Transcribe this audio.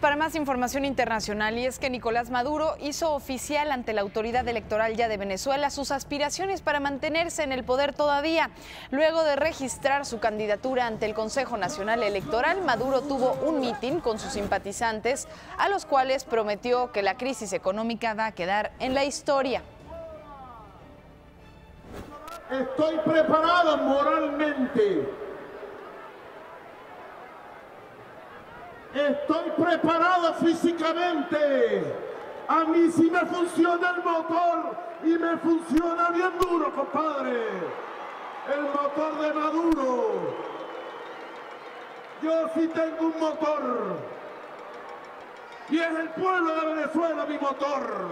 Para más información internacional y es que Nicolás Maduro hizo oficial ante la autoridad electoral ya de Venezuela sus aspiraciones para mantenerse en el poder todavía. Luego de registrar su candidatura ante el Consejo Nacional Electoral, Maduro tuvo un mitin con sus simpatizantes a los cuales prometió que la crisis económica va a quedar en la historia. Estoy preparado moralmente Estoy preparado físicamente. A mí sí me funciona el motor y me funciona bien duro, compadre. El motor de Maduro. Yo sí tengo un motor. Y es el pueblo de Venezuela mi motor.